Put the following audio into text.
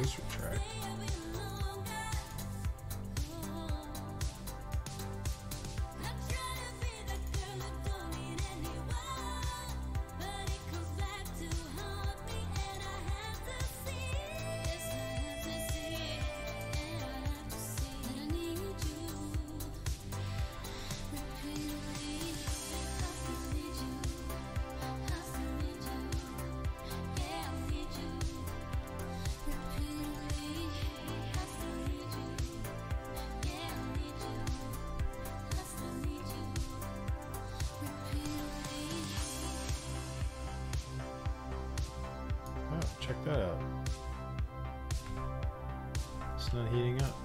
those retract. Check that out. It's not heating up.